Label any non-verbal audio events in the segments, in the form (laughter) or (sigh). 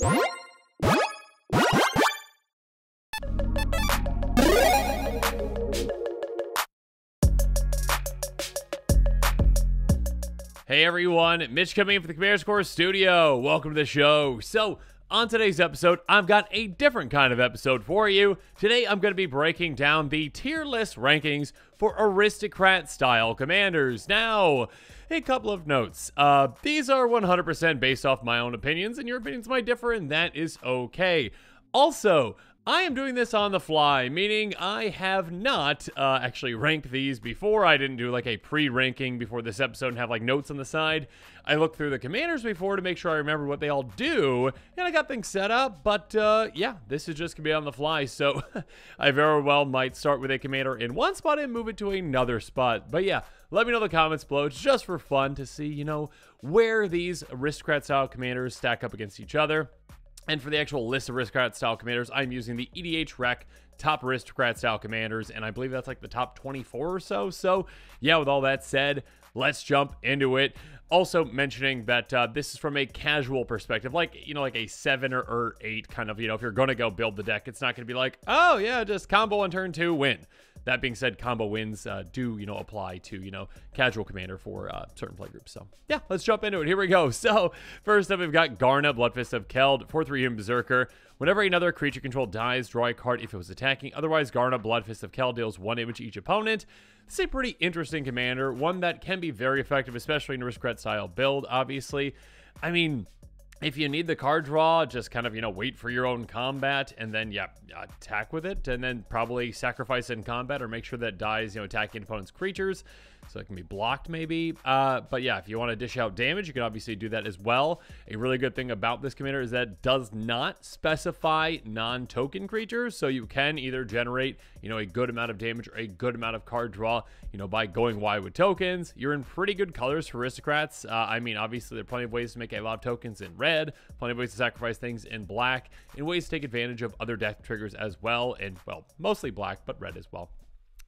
Hey everyone, Mitch coming in for the Commander's Quarters studio. Welcome to the show. So, on today's episode, I've got a different kind of episode for you. Today, I'm going to be breaking down the tier list rankings for aristocrat style commanders. Now, a couple of notes. Uh, these are 100% based off my own opinions, and your opinions might differ, and that is okay. Also, I am doing this on the fly, meaning I have not uh, actually ranked these before. I didn't do like a pre-ranking before this episode and have like notes on the side. I looked through the commanders before to make sure I remember what they all do, and I got things set up. But uh, yeah, this is just gonna be on the fly, so (laughs) I very well might start with a commander in one spot and move it to another spot. But yeah, let me know in the comments below. It's just for fun to see, you know, where these aristocrat style commanders stack up against each other. And for the actual list of aristocrat style commanders, I'm using the EDHREC top aristocrat style commanders, and I believe that's like the top 24 or so. So, yeah, with all that said, let's jump into it. Also, mentioning that uh, this is from a casual perspective, like, you know, like a seven or, or eight kind of, you know, if you're going to go build the deck, it's not going to be like, oh, yeah, just combo on turn two, win. That being said, combo wins uh, do, you know, apply to, you know, casual commander for uh, certain playgroups. So, yeah, let's jump into it. Here we go. (laughs) So, first up, we've got Garna, Bloodfist of Keld, 4 3 Human Berserker. Whenever another creature control dies, draw a card if it was attacking. Otherwise, Garna, Bloodfist of Keld deals one damage to each opponent. Is a pretty interesting commander, one that can be very effective, especially in a aristocrat style build, obviously. I mean, if you need the card draw, just kind of, you know, wait for your own combat and then, yeah, attack with it. And then probably sacrifice in combat or make sure that dies, you know, attacking opponent's creatures so it can be blocked maybe. Uh, but yeah, if you want to dish out damage, you can obviously do that as well. A really good thing about this commander is that does not specify non-token creatures, so you can either generate, you know, a good amount of damage or a good amount of card draw, you know, by going wide with tokens. You're in pretty good colors for aristocrats. Uh, I mean, obviously there are plenty of ways to make a lot of tokens in red, plenty of ways to sacrifice things in black, and ways to take advantage of other death triggers as well, and well, mostly black, but red as well.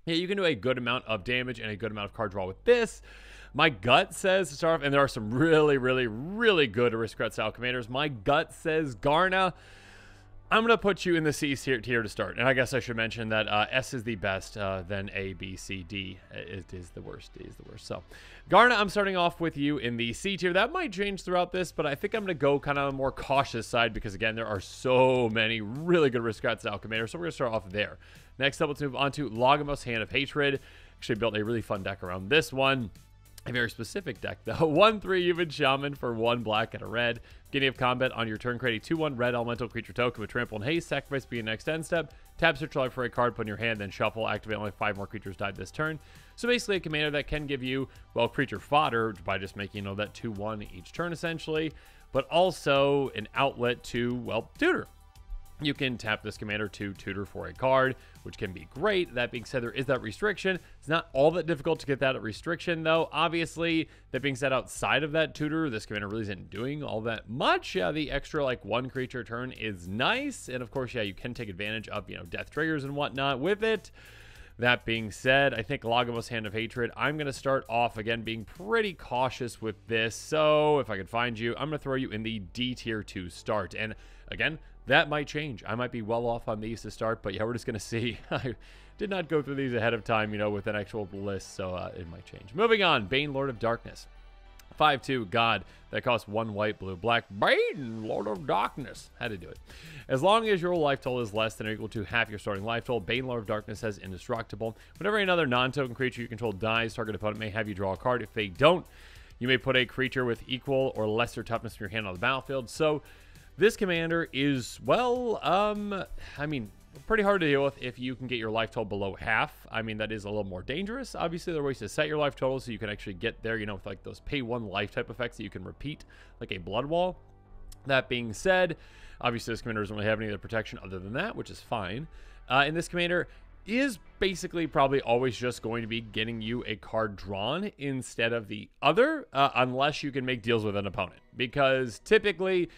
Yeah, you can do a good amount of damage and a good amount of card draw with this. My gut says to start off, and there are some really, really, really good aristocrat style commanders. My gut says Garna. I'm going to put you in the C tier, tier to start. And I guess I should mention that uh, S is the best, uh, then A, B, C, D it is the worst. D is the worst. So, Garna, I'm starting off with you in the C tier. That might change throughout this, but I think I'm going to go kind of a more cautious side because, again, there are so many really good aristocrat style commanders. So, we're going to start off there. Next up, let's move on to Lagomos Hand of Hatred. Actually built a really fun deck around this one. A very specific deck, though. (laughs) 1-3 even Shaman for 1 black and a red. Beginning of combat on your turn, create a 2-1 red elemental creature token with trample and haste. Sacrifice being next end step. Tap search life for a card, put in your hand, then shuffle. Activate only 5 more creatures died this turn. So basically a commander that can give you, well, creature fodder by just making, you know, that 2-1 each turn, essentially. But also an outlet to, well, tutor you can tap this commander to tutor for a card, which can be great. That being said, there is that restriction. It's not all that difficult to get that restriction, though. Obviously, that being said, outside of that tutor, this commander really isn't doing all that much. Yeah, the extra, like, one creature turn is nice. And, of course, yeah, you can take advantage of, you know, death triggers and whatnot with it. That being said, I think Lagomos Hand of Hatred, I'm going to start off again being pretty cautious with this. So if I could find you, I'm going to throw you in the D tier to start. And again, that might change. I might be well off on these to start, but yeah, we're just going to see. (laughs) I did not go through these ahead of time, you know, with an actual list, so uh, it might change. Moving on, Bane, Lord of Darkness. 5-2, God. That costs one white, blue, black. Bane, Lord of Darkness. Had to do it. As long as your life total is less than or equal to half your starting life total, Bane, Lord of Darkness has indestructible. Whenever another non-token creature you control dies, target opponent may have you draw a card. If they don't, you may put a creature with equal or lesser toughness in your hand on the battlefield. So this commander is, well, um, I mean, pretty hard to deal with if you can get your life total below half. I mean, that is a little more dangerous. Obviously, there are ways to set your life total so you can actually get there, you know, with like those pay one life type effects that you can repeat, like a blood wall. That being said, obviously this commander doesn't really have any other protection other than that, which is fine. Uh, and this commander is basically probably always just going to be getting you a card drawn instead of the other, uh, unless you can make deals with an opponent. Because typically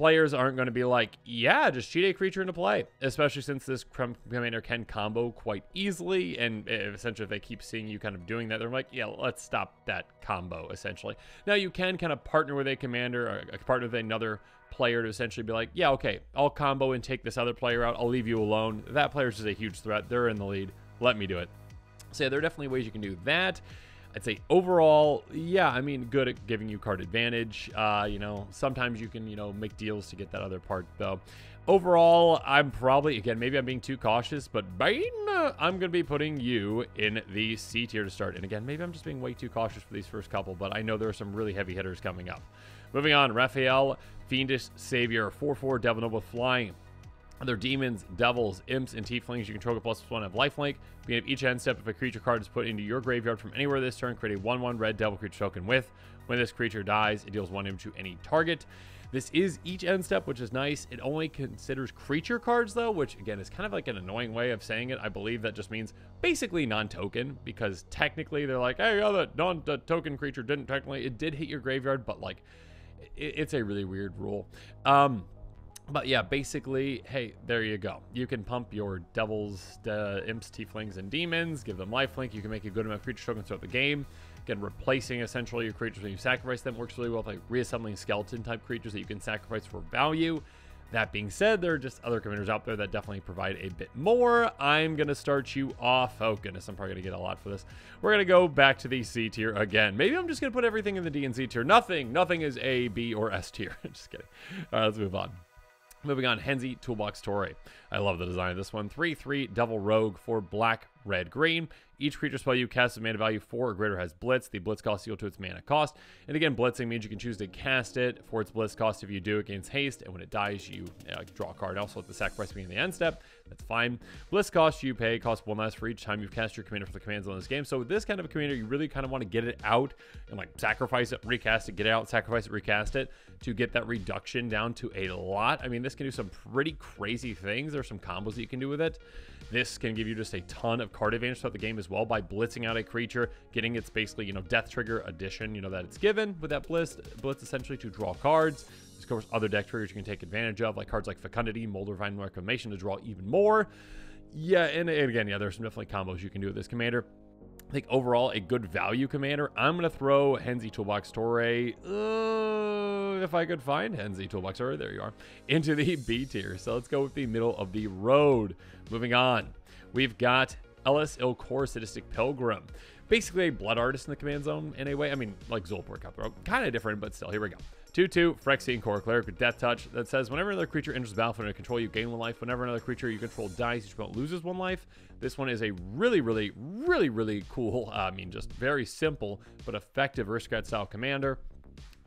players aren't going to be like, yeah, just cheat a creature into play, especially since this commander can combo quite easily. And eh, essentially, if they keep seeing you kind of doing that, they're like, yeah, let's stop that combo, essentially. Now, you can kind of partner with a commander or a partner with another player to essentially be like, yeah, okay, I'll combo and take this other player out. I'll leave you alone. That player's just a huge threat. They're in the lead. Let me do it. So, yeah, there are definitely ways you can do that. I'd say overall, yeah, I mean, good at giving you card advantage. Uh, you know, sometimes you can, you know, make deals to get that other part, though. Overall, I'm probably, again, maybe I'm being too cautious, but Bane, uh, I'm going to be putting you in the C tier to start. And again, maybe I'm just being way too cautious for these first couple, but I know there are some really heavy hitters coming up. Moving on, Raphael, Fiendish Savior, 4-4 Devil Noble Flying. Other demons, devils, imps, and tieflings you control get plus one have lifelink. Beginning of each end step, if a creature card is put into your graveyard from anywhere this turn, create a 1-1 red devil creature token with. When this creature dies, it deals one damage to any target. This is each end step, which is nice. It only considers creature cards, though, which again is kind of like an annoying way of saying it. I believe that just means basically non-token, because technically they're like, hey, oh, that non-token creature didn't technically, it did hit your graveyard, but like, it's a really weird rule. Um, but yeah, basically, hey, there you go. You can pump your devils, uh, imps, tieflings, and demons, give them lifelink. You can make a good amount of creature tokens throughout the game. Again, replacing essentially your creatures when you sacrifice them works really well like reassembling skeleton type creatures that you can sacrifice for value. That being said, there are just other commanders out there that definitely provide a bit more. I'm going to start you off. Oh, goodness, I'm probably going to get a lot for this. We're going to go back to the C tier again. Maybe I'm just going to put everything in the D and C tier. Nothing. Nothing is A, B, or S tier. (laughs) just kidding. All right, let's move on. Moving on, Henzie Toolbox Torre. I love the design of this one. 3 3 Devil Rogue for black, red, green. Each creature spell you cast a mana value 4 or greater has Blitz. The Blitz cost equal to its mana cost. And again, Blitzing means you can choose to cast it for its Blitz cost if you do. It gains haste, and when it dies, you uh, draw a card. Also, at the sacrifice being the end step, that's fine. Blitz cost you pay costs one less for each time you've cast your commander for the commands on this game. So with this kind of a commander, you really kind of want to get it out and like sacrifice it, recast it, get it out, sacrifice it, recast it to get that reduction down to a lot. I mean, this can do some pretty crazy things. There's some combos that you can do with it. This can give you just a ton of card advantage throughout the game as well by blitzing out a creature, getting its basically, you know, death trigger addition, you know, that it's given with that blitz, blitz essentially to draw cards. Of course, other deck triggers you can take advantage of, like cards like Fecundity, Moldervine Reclamation to draw even more. Yeah, and, and again, yeah, there's some definitely combos you can do with this commander. I think overall a good value commander. I'm going to throw Henzie Toolbox Torre, uh, if I could find Henzie Toolbox Torre, there you are, into the B tier. So let's go with the middle of the road. Moving on, we've got Elas il-Kor Sadistic Pilgrim. Basically a blood artist in the command zone in a way. I mean, like Zulaport Cutthroat. Kind of different, but still, here we go. 2-2, Phyrexian Kor Cleric with Death Touch that says whenever another creature enters the battlefield under control, you gain one life. Whenever another creature you control dies, each opponent loses one life. This one is a really, really, really, really cool, uh, I mean, just very simple but effective Aristocrat style commander.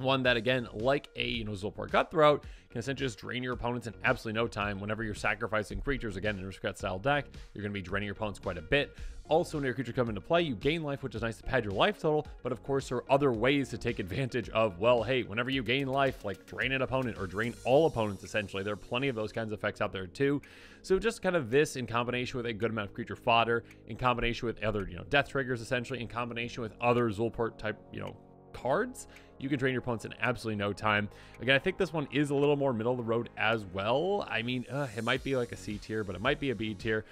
One that, again, like a you know Zulaport Cutthroat, can essentially just drain your opponents in absolutely no time. Whenever you're sacrificing creatures, again, in a Aristocrat style deck, you're going to be draining your opponents quite a bit. Also, when your creature come into play, you gain life, which is nice to pad your life total. But of course, there are other ways to take advantage of, well, hey, whenever you gain life, like drain an opponent or drain all opponents, essentially. There are plenty of those kinds of effects out there too. So just kind of this in combination with a good amount of creature fodder, in combination with other, you know, death triggers, essentially, in combination with other Zulaport type, you know, cards, you can drain your opponents in absolutely no time. Again, I think this one is a little more middle of the road as well. I mean, uh, it might be like a C tier, but it might be a B tier.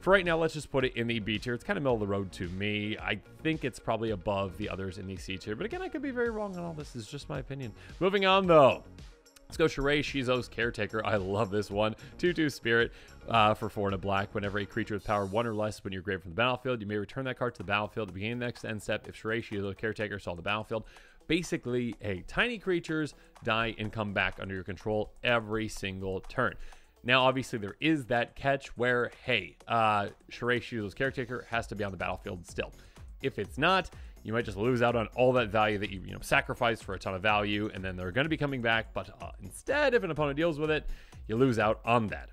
For right now, let's just put it in the B tier. It's kind of middle of the road to me. I think it's probably above the others in the C tier. But again, I could be very wrong on all this. Is just my opinion. Moving on, though. Let's go Shirei Shizo's Caretaker. I love this one. 2-2 Spirit uh, for 4 and a black. Whenever a creature with power 1 or less when you're graved from the battlefield, you may return that card to the battlefield at the beginning of the next end step if Shirei Shizo's Caretaker saw the battlefield. Basically, hey, tiny creatures die and come back under your control every single turn. Now, obviously, there is that catch where, hey, uh, Shirei caretaker has to be on the battlefield still. If it's not, you might just lose out on all that value that you, you know, sacrificed for a ton of value, and then they're going to be coming back. But uh, instead, if an opponent deals with it, you lose out on that.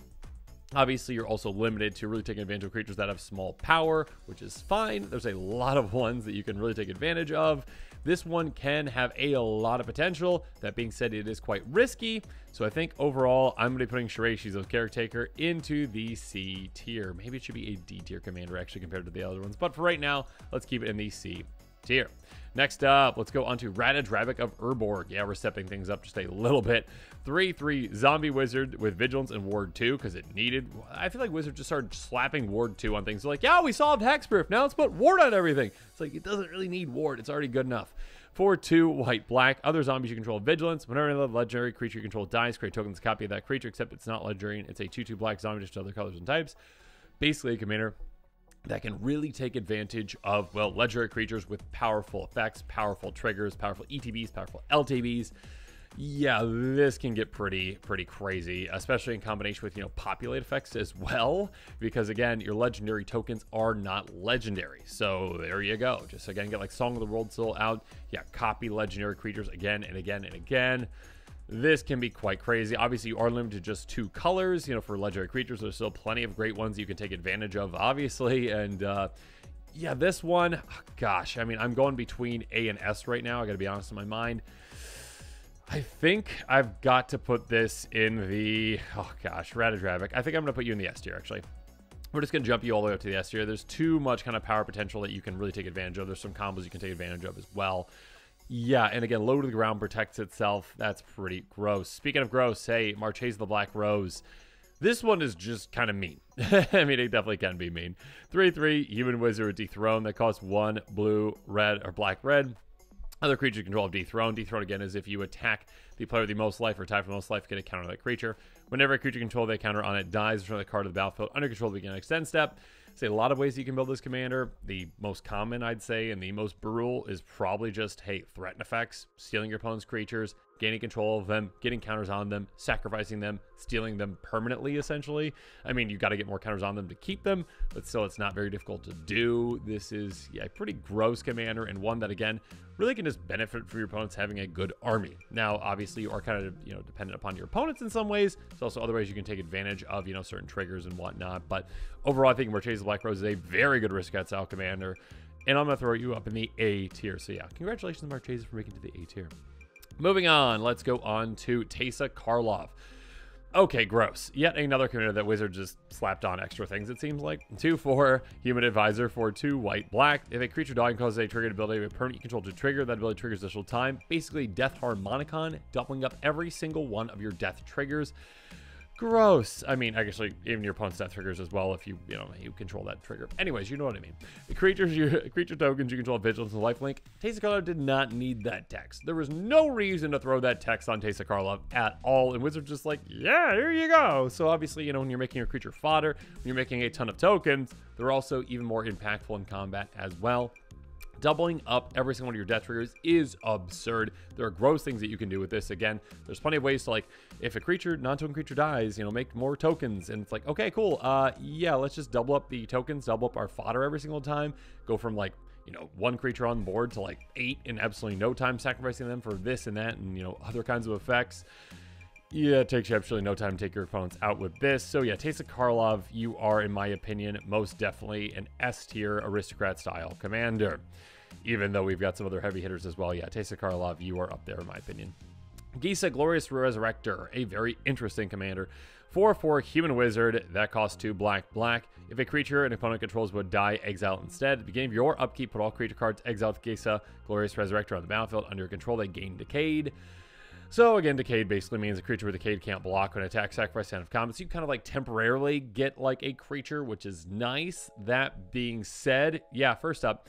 Obviously, you're also limited to really taking advantage of creatures that have small power, which is fine. There's a lot of ones that you can really take advantage of. This one can have a lot of potential. That being said, it is quite risky. So I think overall, I'm going to be putting Shirei Shizo's Caretaker into the C tier. Maybe it should be a D tier commander actually compared to the other ones. But for right now, let's keep it in the C tier. Next up, let's go on to Ratadrabik of Urborg. Yeah, we're stepping things up just a little bit. 3 3 Zombie Wizard with Vigilance and Ward 2 because it needed. I feel like Wizard just started slapping Ward 2 on things. They're like, yeah, we solved Hexproof. Now let's put Ward on everything. It's like, it doesn't really need Ward. It's already good enough. 4 2 white black. Other zombies you control vigilance. Whenever another legendary creature you control dies, create tokens copy of that creature, except it's not legendary. It's a 2 2 black zombie just other colors and types. Basically, a commander that can really take advantage of, well, legendary creatures with powerful effects, powerful triggers, powerful ETBs, powerful LTBs. Yeah, this can get pretty pretty crazy, especially in combination with, you know, populate effects as well, because again, your legendary tokens are not legendary. So there you go. Just again, get like Song of the Worldsoul out. Yeah, copy legendary creatures again and again and again this can be quite crazy. Obviously, you are limited to just two colors. You know, for legendary creatures, there's still plenty of great ones you can take advantage of, obviously. And uh, yeah, this one, oh, gosh, I mean, I'm going between A and S right now. I got to be honest in my mind. I think I've got to put this in the, oh gosh, Ratadrabik. I think I'm going to put you in the S tier, actually. We're just going to jump you all the way up to the S tier. There's too much kind of power potential that you can really take advantage of. There's some combos you can take advantage of as well. Yeah, and again, low to the ground protects itself. That's pretty gross. Speaking of gross, hey, Marchesa the Black Rose. This one is just kind of mean. (laughs) I mean, it definitely can be mean. 3 3, Human Wizard Dethrone that costs one blue, red, or black, red. Other creature control of Dethrone. Dethrone again is if you attack the player with the most life or attack for the most life, get a counter that creature. Whenever a creature control they counter on it dies, from the card of the battlefield under control begin an extend step say a lot of ways you can build this commander. The most common, I'd say, and the most brutal is probably just, hey, threaten effects, stealing your opponent's creatures, gaining control of them, getting counters on them, sacrificing them, stealing them permanently, essentially. I mean, you got to get more counters on them to keep them, but still, it's not very difficult to do. This is, yeah, a pretty gross commander, and one that, again, really can just benefit from your opponents having a good army. Now, obviously, you are kind of, you know, dependent upon your opponents in some ways. There's also other ways you can take advantage of, you know, certain triggers and whatnot. But overall, I think Marchesa Black Rose is a very good aristocrat style commander. And I'm going to throw you up in the A tier. So, yeah, congratulations, Marchesa, for making it to the A tier. Moving on, let's go on to Teysa Karlov. Okay, gross. Yet another commander that Wizard just slapped on extra things, it seems like. 2 4 Human Advisor for 2 white black. If a creature dies causes a triggered ability of a permanent control to trigger, that ability triggers additional time. Basically, Death Harmonicon, doubling up every single one of your death triggers. Gross. I mean, actually, even your opponent's death triggers as well if you, you know, you control that trigger. Anyways, you know what I mean. Creatures, you, creature tokens, you control vigilance and lifelink. Teysa Karlov did not need that text. There was no reason to throw that text on Teysa Karlov at all. And Wizards just like, yeah, here you go. So obviously, you know, when you're making your creature fodder, when you're making a ton of tokens, they're also even more impactful in combat as well. Doubling up every single one of your death triggers is absurd. There are gross things that you can do with this. Again, there's plenty of ways to like, if a creature, non-token creature dies, you know, make more tokens. And it's like, okay, cool. Uh, yeah, let's just double up the tokens, double up our fodder every single time. Go from like, you know, one creature on board to like eight in absolutely no time, sacrificing them for this and that and, you know, other kinds of effects. Yeah, it takes you absolutely no time to take your opponents out with this. So yeah, Teysa Karlov, you are, in my opinion, most definitely an S tier aristocrat style commander. Even though we've got some other heavy hitters as well. Yeah, Teysa Karlov, you are up there in my opinion. Gisa Glorious Resurrector, a very interesting commander. 4 4 human wizard that costs 2 black black. If a creature an opponent controls would die, exile instead. At the beginning of your upkeep, put all creature cards exiled Gisa Glorious Resurrector on the battlefield under your control. They gain decayed. So again, Decayed basically means a creature with Decayed can't block when attack, sacrifice, end of combat. So you kind of like temporarily get like a creature, which is nice. That being said, yeah, first up,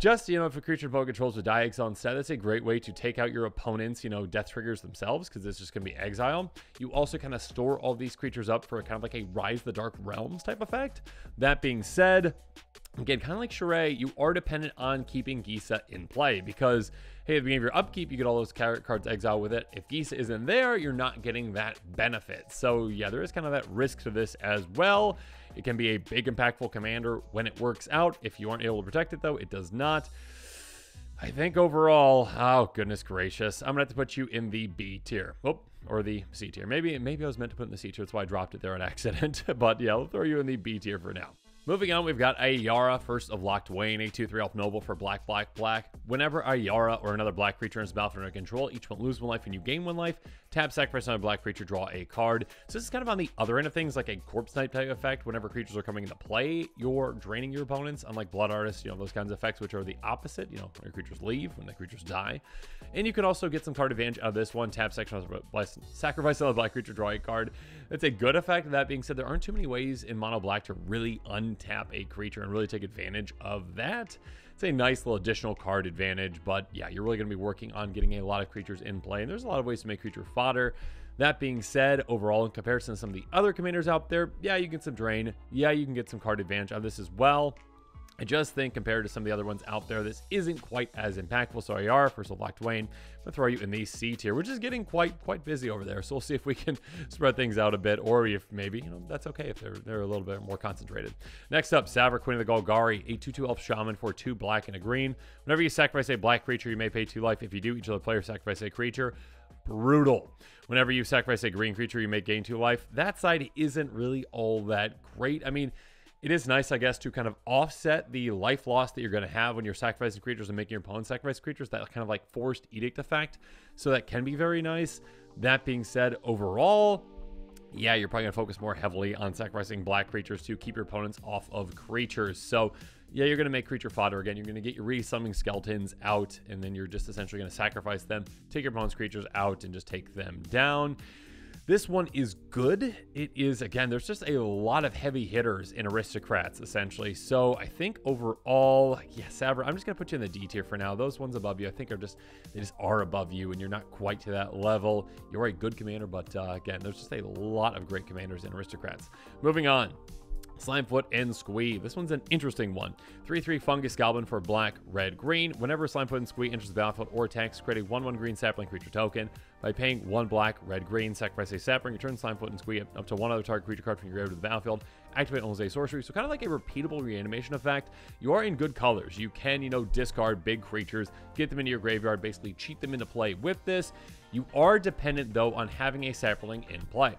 just, you know, if a creature opponent controls with die exile instead, that's a great way to take out your opponent's, you know, death triggers themselves, because it's just going to be exile. You also kind of store all these creatures up for a kind of like a Rise the Dark Realms type effect. That being said, again, kind of like Shirei, you are dependent on keeping Gisa in play, because hey, at the beginning of your upkeep, you get all those cards exile with it. If Gisa isn't there, you're not getting that benefit. So yeah, there is kind of that risk to this as well. It can be a big impactful commander when it works out. If you aren't able to protect it though, it does not. I think overall, oh goodness gracious, I'm gonna have to put you in the B tier. Oh, or the C tier. Maybe maybe I was meant to put in the C tier, that's why I dropped it there on (laughs) accident. but yeah, I'll throw you in the B tier for now. Moving on, we've got Ayara, first of Locthwain, a 2-3 elf noble for black, black, black. Whenever Ayara or another black creature is battlefield under control, each one lose one life and you gain one life. Tap, sacrifice on a black creature, draw a card. So this is kind of on the other end of things, like a corpse knight type effect. Whenever creatures are coming into play, you're draining your opponents, unlike Blood Artist, you know, those kinds of effects, which are the opposite, you know, when your creatures leave, when the creatures die. And you can also get some card advantage out of this one. Tap, sacrifice, sacrifice on a black creature, draw a card. That's a good effect. That being said, there aren't too many ways in mono black to really untap a creature and really take advantage of that. It's a nice little additional card advantage, but yeah, you're really going to be working on getting a lot of creatures in play, and there's a lot of ways to make creature fodder. That being said, overall, in comparison to some of the other commanders out there, yeah, you get some drain. Yeah, you can get some card advantage out of this as well. I just think compared to some of the other ones out there, this isn't quite as impactful. So Ayara, First of Locthwain, I'm gonna throw you in the C tier, which is getting quite quite busy over there. So we'll see if we can (laughs) spread things out a bit, or if maybe you know that's okay if they're they're a little bit more concentrated. Next up, Savra, Queen of the Golgari, a 2-2 elf shaman for two black and a green. Whenever you sacrifice a black creature, you may pay two life. If you do, each other player sacrifice a creature. Brutal. Whenever you sacrifice a green creature, you may gain two life. That side isn't really all that great. I mean it is nice, I guess, to kind of offset the life loss that you're going to have when you're sacrificing creatures and making your opponent sacrifice creatures, that kind of like forced edict effect. So that can be very nice. That being said, overall, yeah, you're probably going to focus more heavily on sacrificing black creatures to keep your opponents off of creatures. So, yeah, you're going to make creature fodder again. You're going to get your re-summoning skeletons out, and then you're just essentially going to sacrifice them, take your opponent's creatures out, and just take them down. This one is good. It is, again, there's just a lot of heavy hitters in Aristocrats, essentially. So I think overall, yeah, Savra, I'm just going to put you in the D tier for now. Those ones above you, I think are just, they just are above you, and you're not quite to that level. You're a good commander, but uh, again, there's just a lot of great commanders in Aristocrats. Moving on. Slimefoot and Squee. This one's an interesting one. 3-3 Fungus Goblin for black, red, green. Whenever Slimefoot and Squee enters the battlefield or attacks, create a 1-1 green sapling creature token. By paying 1 black, red, green, sacrifice a sapling, return Slimefoot and Squee up to one other target creature card from your graveyard to the battlefield. Activate only a sorcery, so kind of like a repeatable reanimation effect. You are in good colors. You can, you know, discard big creatures, get them into your graveyard, basically cheat them into play with this. You are dependent, though, on having a sapling in play.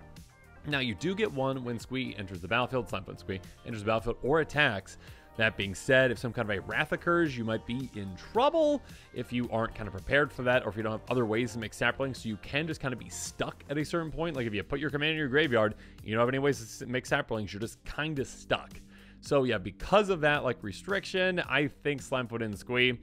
Now, you do get one when Squee enters the battlefield, slap Slimefoot Squee enters the battlefield or attacks. That being said, if some kind of a wrath occurs, you might be in trouble if you aren't kind of prepared for that, or if you don't have other ways to make saplings. So you can just kind of be stuck at a certain point. Like if you put your command in your graveyard, you don't have any ways to make saplings, you're just kind of stuck. So yeah, because of that like restriction, I think Slimefoot and Squee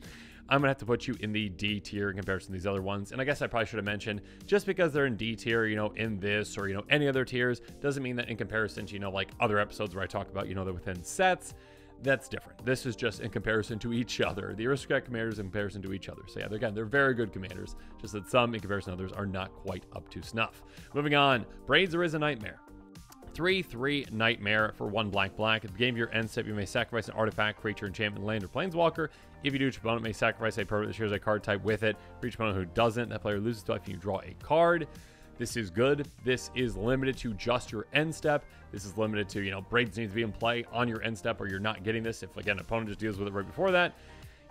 I'm gonna have to put you in the D tier in comparison to these other ones. And I guess I probably should have mentioned just because they're in D tier, you know, in this or you know any other tiers doesn't mean that in comparison to you know like other episodes where I talk about you know they're within sets. That's different. This is just in comparison to each other. The aristocrat commanders in comparison to each other. So yeah, again, they're very good commanders. Just that some in comparison to others are not quite up to snuff. Moving on, Braids Arisen Nightmare. 3 3 Nightmare for 1 black black. At the game of your end step, you may sacrifice an artifact, creature, enchantment, land, or planeswalker. If you do, your opponent may sacrifice a permanent that shares a card type with it. For each opponent who doesn't, that player loses to life and you draw a card. This is good. This is limited to just your end step. This is limited to, you know, braids needs to be in play on your end step or you're not getting this. If, again, opponent just deals with it right before that,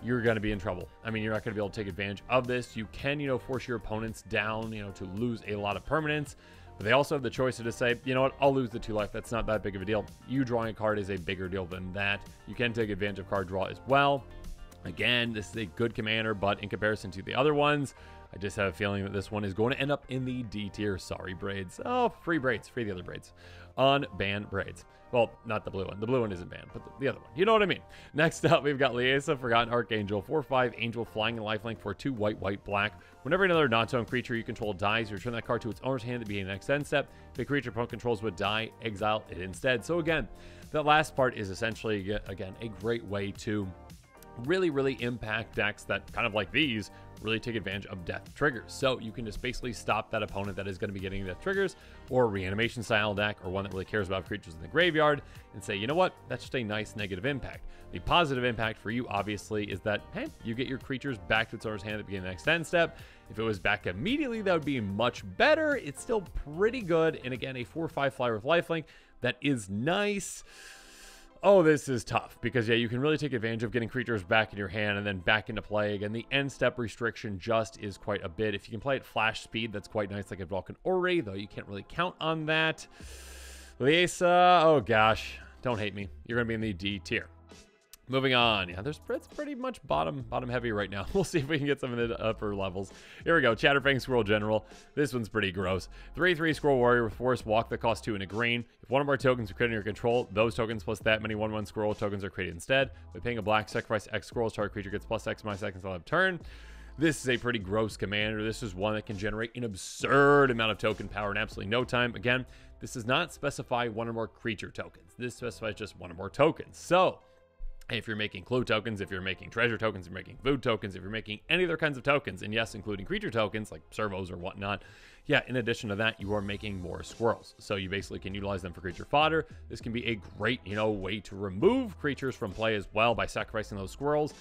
you're going to be in trouble. I mean, you're not going to be able to take advantage of this. You can, you know, force your opponents down, you know, to lose a lot of permanence. They also have the choice to just say, you know what, I'll lose the two life. That's not that big of a deal. You drawing a card is a bigger deal than that. You can take advantage of card draw as well. Again, this is a good commander, but in comparison to the other ones, I just have a feeling that this one is going to end up in the D tier. Sorry, braids. Oh, free braids. Free the other braids. Unban braids. Well, not the blue one. The blue one isn't banned, but the, the other one. You know what I mean. Next up, we've got Liesa, Forgotten Archangel. 4-5 Angel Flying and Lifelink for 2 white, white, black. Whenever another non-tone creature you control dies, you return that card to its owner's hand at the beginning of the next end step. A creature opponent controls would die, exile it instead. So again, that last part is essentially, again, a great way to really, really impact decks that kind of like these really take advantage of death triggers. So you can just basically stop that opponent that is going to be getting death triggers or reanimation style deck or one that really cares about creatures in the graveyard and say, you know what, that's just a nice negative impact. The positive impact for you, obviously, is that, hey, you get your creatures back to its owner's hand at the beginning of the next end step. If it was back immediately, that would be much better. It's still pretty good. And again, a 4-5 flyer with lifelink, that is nice. Oh, this is tough because, yeah, you can really take advantage of getting creatures back in your hand and then back into play again. The end step restriction just is quite a bit. If you can play at flash speed, that's quite nice, like a Vedalken Orrery, though you can't really count on that. Liesa, oh gosh, don't hate me. You're going to be in the D tier. Moving on, yeah, there's it's pretty much bottom bottom heavy right now. (laughs) We'll see if we can get some of the upper levels. Here we go, Chatterfang Squirrel General. This one's pretty gross. 3-3 Squirrel Warrior with Forest Walk that costs 2 and a green. If one of our tokens are created in your control, those tokens plus that many 1-1 Squirrel tokens are created instead. By paying a black, sacrifice X Squirrels, target creature gets plus X minus seconds on of turn. This is a pretty gross commander. This is one that can generate an absurd amount of token power in absolutely no time. Again, this does not specify one or more creature tokens. This specifies just one or more tokens. So, if you're making clue tokens, if you're making treasure tokens, if you're making food tokens, if you're making any other kinds of tokens, and yes, including creature tokens like servos or whatnot, yeah, in addition to that, you are making more squirrels. So you basically can utilize them for creature fodder. This can be a great, you know, way to remove creatures from play as well by sacrificing those squirrels.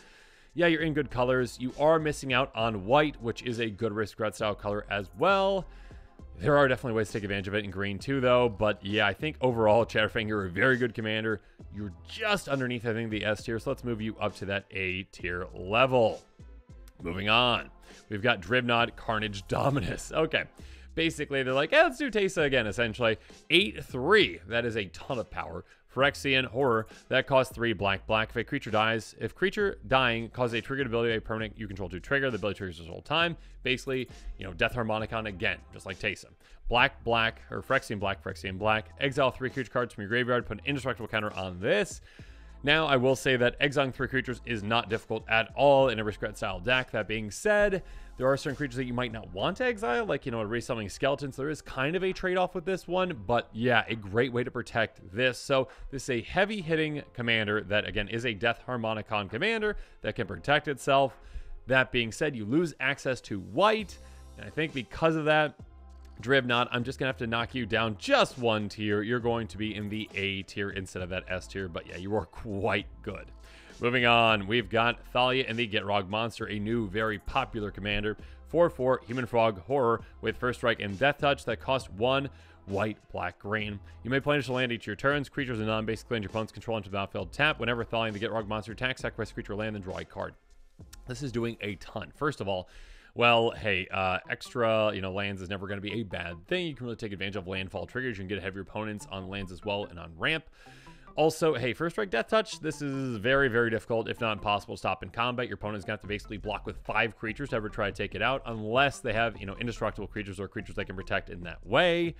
Yeah, you're in good colors. You are missing out on white, which is a good aristocrat style color as well. There are definitely ways to take advantage of it in green too, though. But yeah, I think overall, Chatterfang, you're a very good commander. You're just underneath, I think, the S tier. So let's move you up to that A tier level. Moving on. We've got Drivnod Carnage (laughs) Dominus. Okay. Basically, they're like, yeah, let's do Teysa again, essentially. 8-3. That is a ton of power. Phyrexian Horror, that costs 3 black black. If a creature dies, if creature dying causes a triggered ability a permanent you control to trigger, the ability triggers this whole time. Basically, you know, Death Harmonicon again, just like Teysa. Black, black, or Phyrexian black, Phyrexian black. Exile 3 creature cards from your graveyard, put an indestructible counter on this. Now, I will say that exiling three creatures is not difficult at all in a aristocrat style deck. That being said, there are certain creatures that you might not want to exile, like, you know, resummoning skeletons. There is kind of a trade-off with this one, but yeah, a great way to protect this. So this is a heavy-hitting commander that, again, is a Death Harmonicon commander that can protect itself. That being said, you lose access to white, and I think because of that, Drivnod, I'm just going to have to knock you down just one tier. You're going to be in the A tier instead of that S tier, but yeah, you are quite good. Moving on, we've got Thalia and the Gitrog Monster, a new, very popular commander. 4-4 Human Frog Horror with First Strike and Death Touch that cost 1 white, black, green. You may play to land each of your turns. Creatures and non-basic land your opponent's control into the battlefield tap. Whenever Thalia and the Gitrog Monster attacks, sacrifice creature land, and draw a card. This is doing a ton. First of all, well, hey, uh, extra, you know, lands is never going to be a bad thing. You can really take advantage of landfall triggers. You can get ahead of your opponents on lands as well and on ramp. Also, hey, first strike death touch, this is very, very difficult, if not impossible to stop in combat. Your opponent's gonna have to basically block with five creatures to ever try to take it out, unless they have, you know, indestructible creatures or creatures they can protect in that way.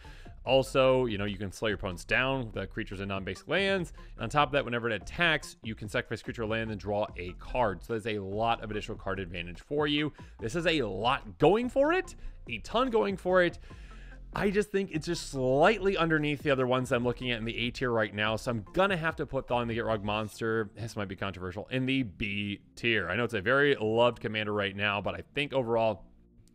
Also, you know, you can slow your opponents down, the creatures in non-basic lands. And on top of that, whenever it attacks, you can sacrifice creature land and draw a card. So there's a lot of additional card advantage for you. This is a lot going for it, a ton going for it. I just think it's just slightly underneath the other ones I'm looking at in the A tier right now. So I'm going to have to put Thalia and the Gitrog Monster, this might be controversial, in the B tier. I know it's a very loved commander right now, but I think overall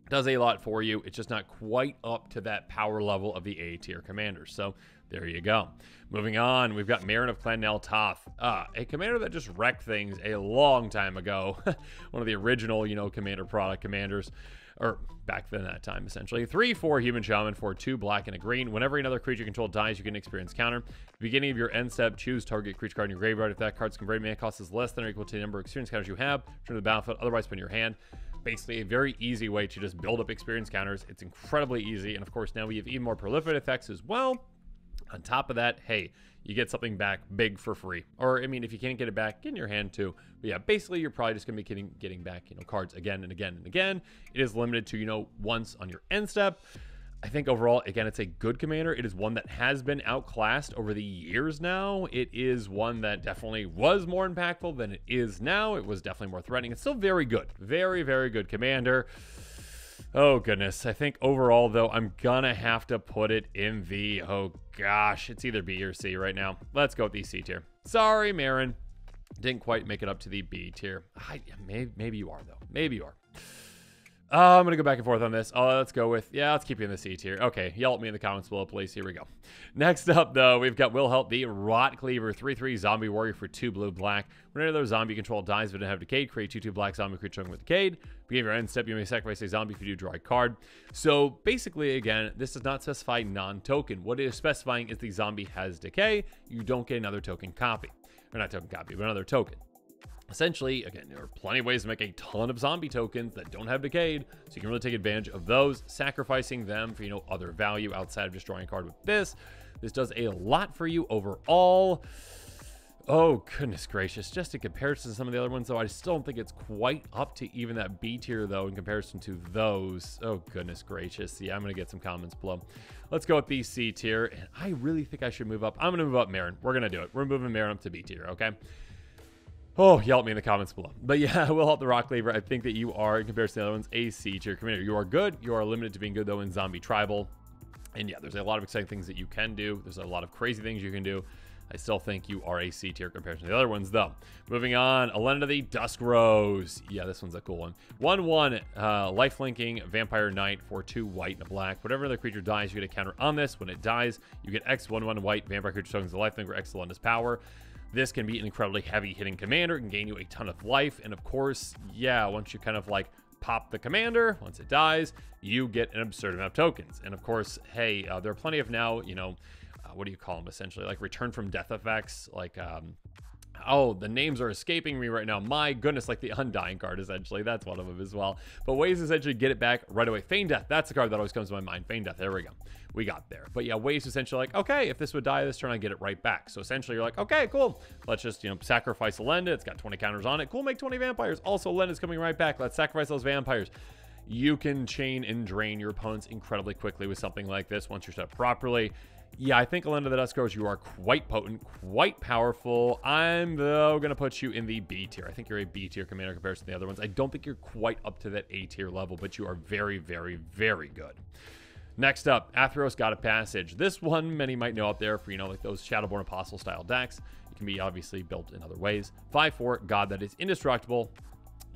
does a lot for you. It's just not quite up to that power level of the A tier commanders. So there you go. Moving on, we've got Meren of Clan Nel Toth, uh, a commander that just wrecked things a long time ago. (laughs) One of the original, you know, commander product commanders or back then that time essentially. Three, four human shaman for two black and a green. Whenever another creature control dies, you can experience counter. beginning of your end step, choose target creature card in your graveyard. If that card's converted mana cost is less than or equal to the number of experience counters you have, turn to the battlefield. Otherwise, put in your hand. Basically, a very easy way to just build up experience counters. It's incredibly easy, and of course, now we have even more proliferate effects as well. On top of that, hey, you get something back big for free. Or, I mean, if you can't get it back, get in your hand too. But yeah, basically, you're probably just going to be getting, getting back, you know, cards again and again and again. It is limited to, you know, once on your end step. I think overall, again, it's a good commander. It is one that has been outclassed over the years now. It is one that definitely was more impactful than it is now. It was definitely more threatening. It's still very good. Very, very good commander. Oh, goodness. I think overall, though, I'm gonna have to put it in the... Oh, gosh. It's either B or C right now. Let's go with the C tier. Sorry, Meren. Didn't quite make it up to the B tier. I, maybe, maybe you are, though. Maybe you are. Uh, I'm going to go back and forth on this. Oh, let's go with, yeah, let's keep you in the C tier. Okay, yell at me in the comments below, please. Here we go. Next up, though, we've got Wilhelt, the Rotcleaver, 3-3 Zombie Warrior for 2 blue black. Whenever another zombie control dies but didn't have Decayed, create 2-2 black zombie creature with Decayed. Your end step, you may sacrifice a zombie if you do draw a card. So basically, again, this does not specify non-token. What it is specifying is the zombie has Decay. You don't get another token copy. Or not token copy, but another token. Essentially, again, there are plenty of ways to make a ton of zombie tokens that don't have decayed, so you can really take advantage of those, sacrificing them for, you know, other value outside of destroying a card with this. This does a lot for you overall. Oh, goodness gracious. Just in comparison to some of the other ones, though, I still don't think it's quite up to even that B tier, though, in comparison to those. Oh, goodness gracious. Yeah, I'm going to get some comments below. Let's go with B, C tier. And I really think I should move up. I'm going to move up Meren. We're going to do it. We're moving Meren up to B tier, okay? Oh, yell at me in the comments below. But yeah, (laughs) Wilhelt the Rotcleaver. I think that you are, in comparison to the other ones, a C tier commander. You are good. You are limited to being good, though, in Zombie Tribal. And yeah, there's a lot of exciting things that you can do. There's a lot of crazy things you can do. I still think you are a C tier compared to the other ones, though. Moving on, Elenda the Dusk Rose. Yeah, this one's a cool one. 1 1 uh, life linking Vampire Knight for 2 white and a black. Whatever the creature dies, you get a counter on this. When it dies, you get X 1 1 white Vampire creature tokens the life link or X Elenda's power. This can be an incredibly heavy hitting commander. It can gain you a ton of life. And of course, yeah, once you kind of like pop the commander, once it dies, you get an absurd amount of tokens. And of course, hey, uh, there are plenty of now, you know, uh, what do you call them essentially? Like return from death effects, like um, Oh, the names are escaping me right now. My goodness, like the Undying card, essentially. That's one of them as well. But ways to essentially get it back right away. Feign Death, that's the card that always comes to my mind. Feign Death, there we go. We got there. But yeah, ways to essentially like, okay, if this would die this turn, I get it right back. So essentially you're like, okay, cool. Let's just, you know, sacrifice Elenda. It's got 20 counters on it. Cool, make 20 vampires. Also, Elenda's coming right back. Let's sacrifice those vampires you can chain and drain your opponents incredibly quickly with something like this once you're set up properly. Yeah, I think Elenda the Rose, you are quite potent, quite powerful. I'm, though, going to put you in the B tier. I think you're a B tier commander compared to the other ones. I don't think you're quite up to that A tier level, but you are very, very, very good. Next up, Athreos God of Passage. This one, many might know out there for, you know, like those Shadowborn Apostle style decks. It can be obviously built in other ways. 5-4, God that is indestructible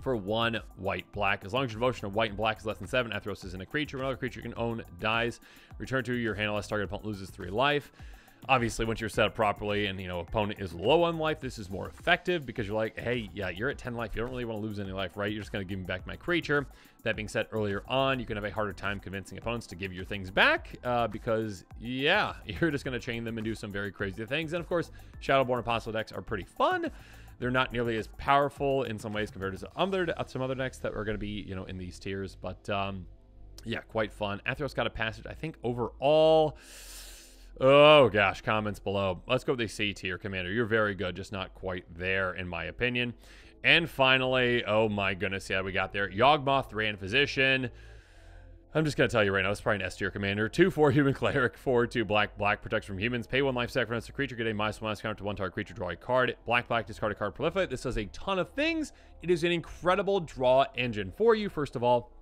for one white black. As long as your devotion of white and black is less than seven, Athreos isn't a creature. When Another creature you can own dies. Return to your hand unless target opponent loses three life. Obviously, once you're set up properly and, you know, opponent is low on life, this is more effective because you're like, hey, yeah, you're at 10 life. You don't really want to lose any life, right? You're just to give me back my creature. That being said, earlier on, you can have a harder time convincing opponents to give your things back uh, because, yeah, (laughs) you're just to chain them and do some very crazy things. And, of course, Shadowborn Apostle decks are pretty fun. They're not nearly as powerful in some ways compared to other, some other decks that are going to be, you know, in these tiers. But, um, yeah, quite fun. Athreos God of Passage. I think overall... Oh gosh, comments below. Let's go with the C tier, Commander. You're very good, just not quite there, in my opinion. And finally, oh my goodness, yeah, we got there. Yawgmoth, Thran Physician. I'm just to tell you right now, it's probably an S tier commander. 2 4 human cleric, 4 2 black black protects from humans. Pay 1 life sacrifice a creature, get a minus 1 minus counter to 1 target creature, draw a card. Black black discard a card, proliferate. This does a ton of things. It is an incredible draw engine for you, first of all.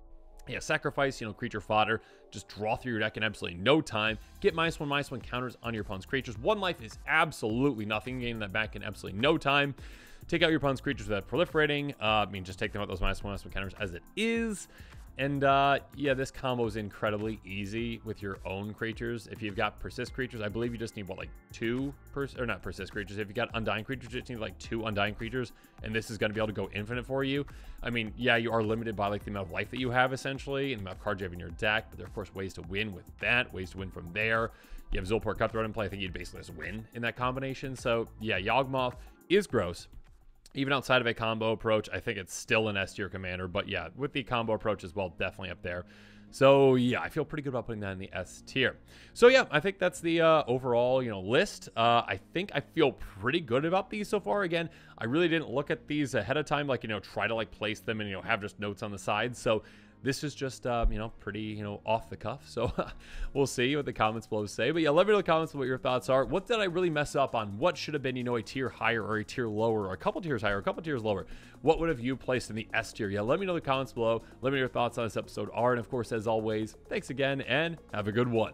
Yeah, sacrifice, you know, creature fodder. Just draw through your deck in absolutely no time. Get minus one, minus one counters on your opponent's creatures. One life is absolutely nothing. Gain that back in absolutely no time. Take out your opponent's creatures without proliferating. Uh, I mean, just take them out those minus one, minus one counters as it is. And uh, yeah, this combo is incredibly easy with your own creatures. If you've got persist creatures, I believe you just need what like two pers or not persist creatures. If you've got undying creatures, you just need like two undying creatures, and this is going to be able to go infinite for you. I mean, yeah, you are limited by like the amount of life that you have essentially, and the amount of cards you have in your deck. But there are of course ways to win with that, ways to win from there. You have Zulaport Cutthroat in play. I think you'd basically just win in that combination. So yeah, Yawgmoth is gross even outside of a combo approach, I think it's still an S tier commander. But yeah, with the combo approach as well, definitely up there. So yeah, I feel pretty good about putting that in the S tier. So yeah, I think that's the uh, overall you know list. Uh, I think I feel pretty good about these so far. Again, I really didn't look at these ahead of time, like you know try to like place them and you know have just notes on the side. So this is just, uh, you know, pretty, you know, off the cuff. So (laughs) we'll see what the comments below say. But yeah, let me know the comments what your thoughts are. What did I really mess up on? What should have been, you know, a tier higher or a tier lower or a couple tiers higher, a couple tiers lower? What would have you placed in the S tier? Yeah, let me know in the comments below. Let me know your thoughts on this episode are. And of course, as always, thanks again and have a good one.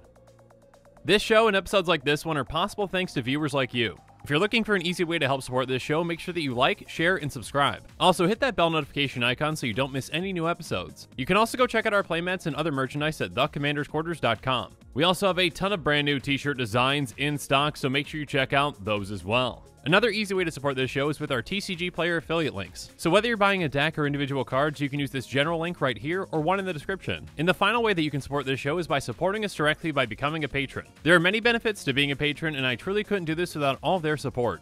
This show and episodes like this one are possible thanks to viewers like you. If you're looking for an easy way to help support this show, make sure that you like, share, and subscribe. Also, hit that bell notification icon so you don't miss any new episodes. You can also go check out our playmats and other merchandise at thecommandersquarters.com. We also have a ton of brand new t-shirt designs in stock, so make sure you check out those as well. Another easy way to support this show is with our TCGplayer affiliate links. So whether you're buying a deck or individual cards, you can use this general link right here or one in the description. And the final way that you can support this show is by supporting us directly by becoming a patron. There are many benefits to being a patron, and I truly couldn't do this without all their support.